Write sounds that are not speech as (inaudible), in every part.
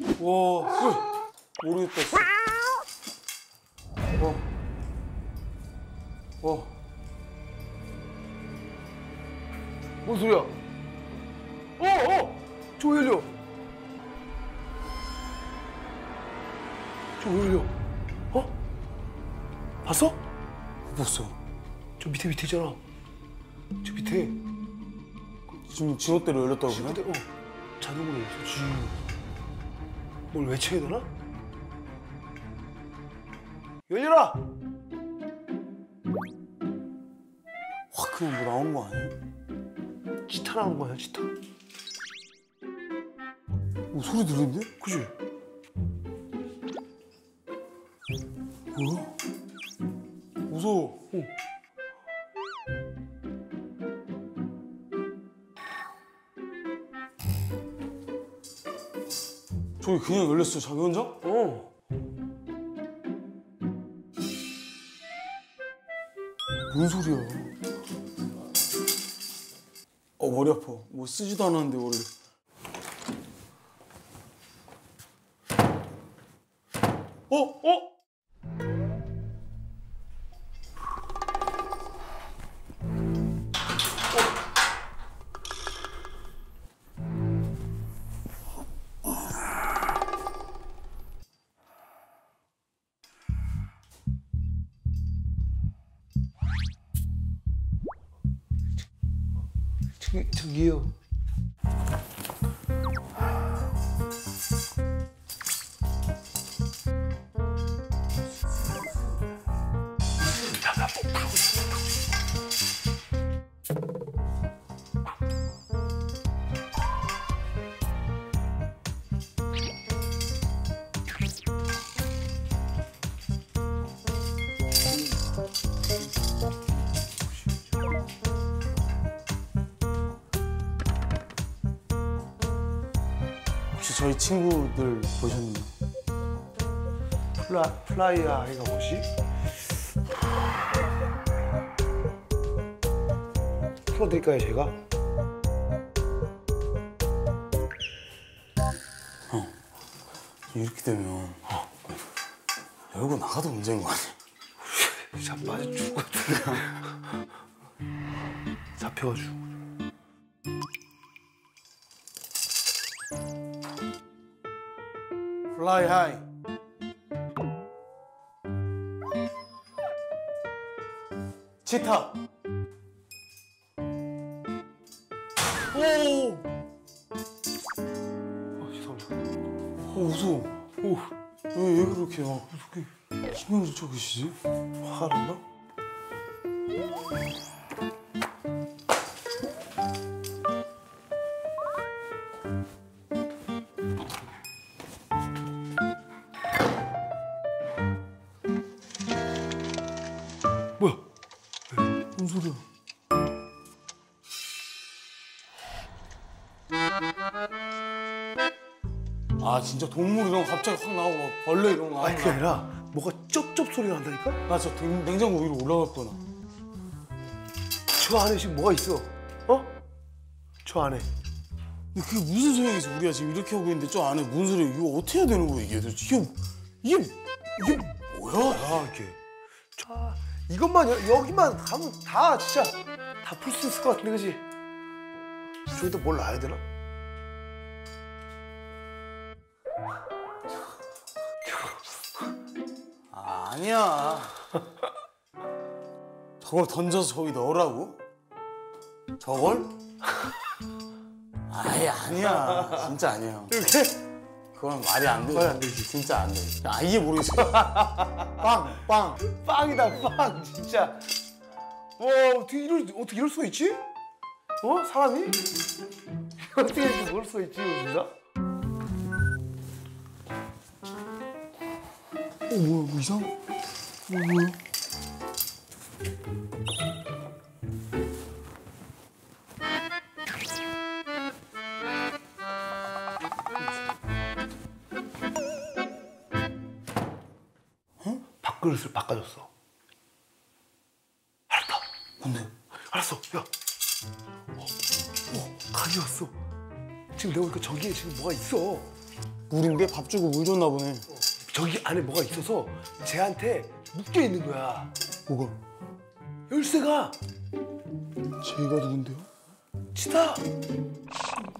와, 모르겠다. 씨. 와. 와. 뭔 소리야? 어, 어! 저왜 열려? 저왜 열려? 어? 봤어? 못 봤어. 저 밑에 밑에 있잖아. 저 밑에. 지금 지멋대로 열렸다고 그래? 어. 자동으로 열렸어. 쥐. 뭘 외쳐야 되나? 열려라! 확 그냥 뭐 나오는 거 아니야? 치타 나는 거야, 치타. 오, 소리 들리는데? 그지? 뭐야? 무서워. 저기 그냥 열렸어, 자기 혼자? 어. 뭔 소리야? 어, 머리 아파. 뭐 쓰지도 않았는데, 머리. 어? 어? 저기, 혹시 저희 친구들 보셨나요? 플라, 플라이어 아이가 뭐지? 풀어드릴까요, 제가? 이렇게 되면 열고 나가도 문제인 거 아니야? 자빠져 죽을 것 같은데. 잡혀가지고. 플라이 하이. 치타. 오! 아, 죄송합니다. 어, 무서워. 오, 왜, 왜 그렇게 막 그렇게 신경을 쳐 계시지? 화가 났나? 뭔 소리야? 아 진짜 동물 이런 거 갑자기 확 나오고 막 벌레 이런 거 아니 그게 나오고 아니라 뭐가 쩝쩝 소리가 난다니까? 나저 냉장고 위로 올라갈 거나 저 안에 지금 뭐가 있어? 어? 저 안에 근데 그게 무슨 소용이지 우리가 지금 이렇게 하고 있는데 저 안에 무슨 소리야 이거 어떻게 해야 되는 거야 이게 도대체 이게 이게 이게 뭐야 아 이게 자 이것만 여, 여기만 가면 다 진짜 다 풀 수 있을 것 같은데 그지? 저기다 뭘 놔야 되나? 아, 아니야 저걸 던져서 저기 넣으라고 저걸 아예 아니야 진짜 아니야 이렇게? 그건 말이 안 돼. 말이 안 되지. 진짜 안 돼. 아예 모르겠어. (laughs) 빵, 빵. 빵이다 빵 진짜 와 어떻게 이럴 어떻게 이럴 수가 있지? 어 사람이 (laughs) 어떻게 이렇게 먹을 수가 있지 진짜? 어, 뭐야, 뭐 이상? 어, 뭐야? 밥그릇을 바꿔줬어 알았다 뭔데? 알았어 야 어, 어, 각이 왔어 지금 내가 보니까 저기에 지금 뭐가 있어 물인데 밥 주고 물 줬나 보네. 저기 안에 뭐가 있어서 쟤한테 묶여 있는 거야. 뭐가? 열쇠가 쟤가 누군데요? 치타.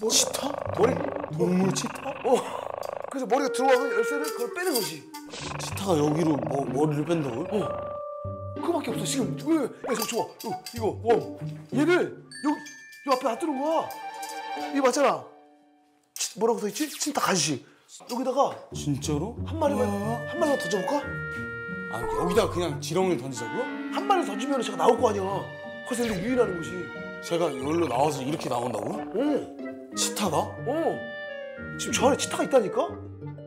뭐 치타? 머리. 동물 치타? 어. 그래서 머리가 들어가면 열쇠를 그걸 빼는 거지. 치타가 여기로 뭐, 머리를 뺀다고요? 어. 그거밖에 없어 지금. 왜? 야 저거 좋아. 이거 이거. 어. 얘를 여기 요 앞에 놔두는 거야. 이거 맞잖아. 치- 뭐라고 써 있지? 친타 가시. 여기다가 진짜로? 한 마리만 와. 한 마리만 던져볼까? 아 여기다 그냥 지렁이를 던지자고요? 한 마리 던지면 제가 나올 거 아니야. 그래서 이렇게 유인하는 거지. 제가 여기로 나와서 이렇게 나온다고요? 어. 치타가? 어. 지금 저 안에 치타가 있다니까?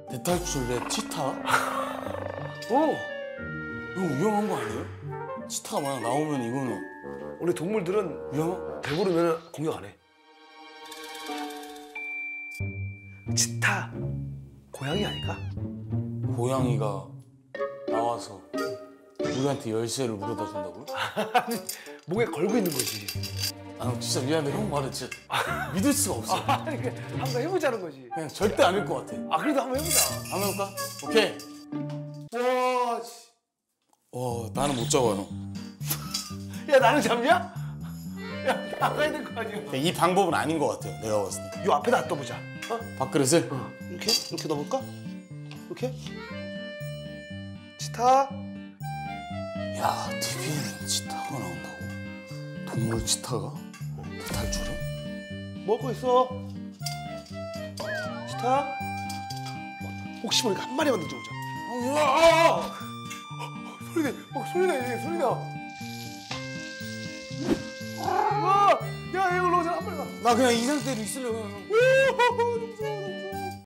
대탈출의 치타? (laughs) 어. 이거 위험한 거 아니에요? 치타가 만약 나오면 이거는 원래 동물들은 위험? 배부르면 공격 안 해. 치타 고양이 아닐까? 고양이가 나와서 우리한테 열쇠를 물어다 준다고요? (laughs) 목에 걸고 있는 거지. 아 진짜 미안한데 형 말은 진짜 믿을 수가 없어. 아니 그 한번 해보자는 거지. 그냥 절대 아닐 것 같아. 아 그래도 한번 해보자. 한번 해볼까? 오케이. 와, 씨. 와 나는 못 잡아요. 야 나는 잡냐? 야 나가야 될 거 아니야. 이 방법은 아닌 것 같아요. 내가 봤을 때. 요 앞에다 놔둬보자. 어? 밥그릇을 이렇게 이렇게 넣어볼까? 이렇게. 치타. 야 TV에는 치타가 나온다고? 동물 치타가? 대탈출에? 먹고 있어. 치타. 혹시 모르니까 한 마리만 던져보자. 아, 소리 내, 어, 소리 나, 얘 소리 나. 와, 야, 이거 넣어자 한 마리 나. 나 그냥 이 상태로 있으려고. 오, 너무 무서워.